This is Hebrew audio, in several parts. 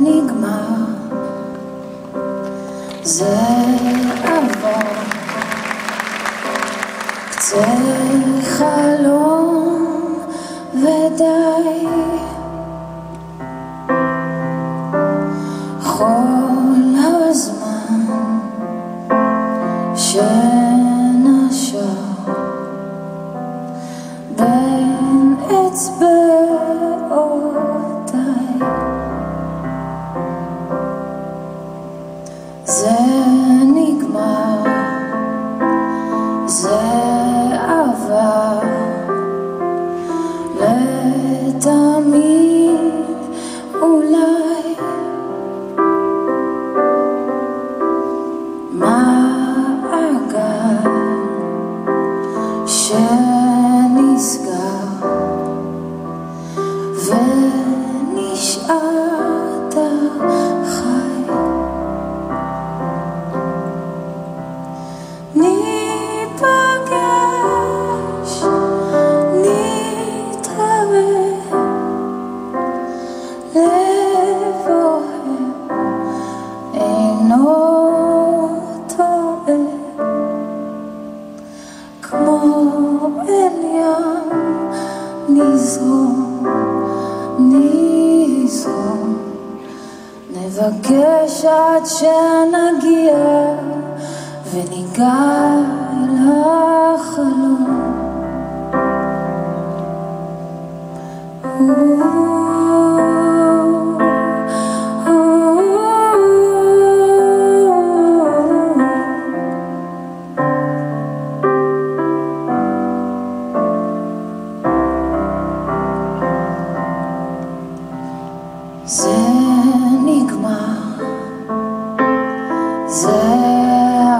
נגמר, זה עבר. קצה חלום ודי. כל הזמן שנשר בין אצבע נזרום, נזרום, נבקש עד שנגיע וניגע אל החלום. זה נגמר, זה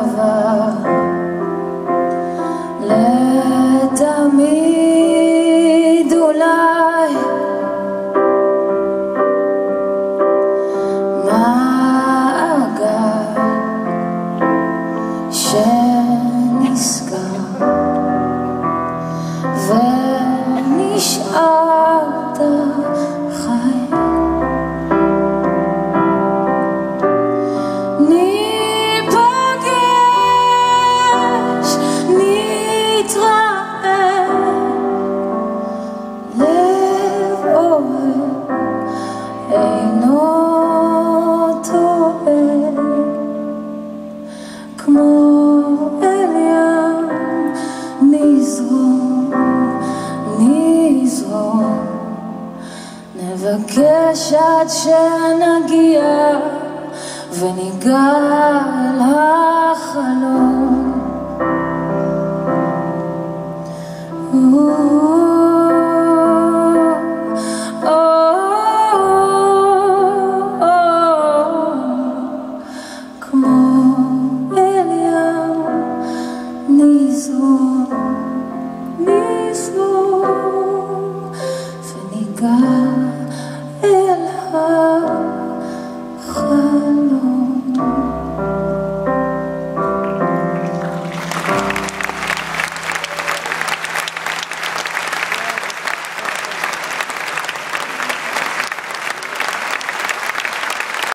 עבר. לתמיד אולי. מעגל שנסגר נבקש עד שנגיע וניגע אל החלום. כמו